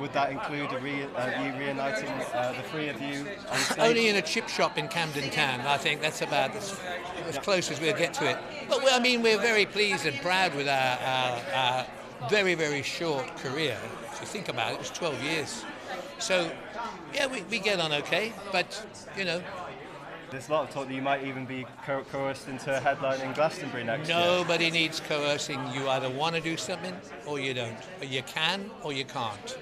would that include re, uh, you reuniting uh, the three of you? Only in a chip shop in Camden Town. I think that's about as, as close as we'll get to it. But I mean, we're very pleased and proud with our, our, our very, very short career. If you think about it, it was 12 years. So, yeah, we, we get on okay, but, you know, There's a lot of talk that you might even be coerced into a headline in Glastonbury next year. nobody needs coercing. You either want to do something or you don't. You can or you can't.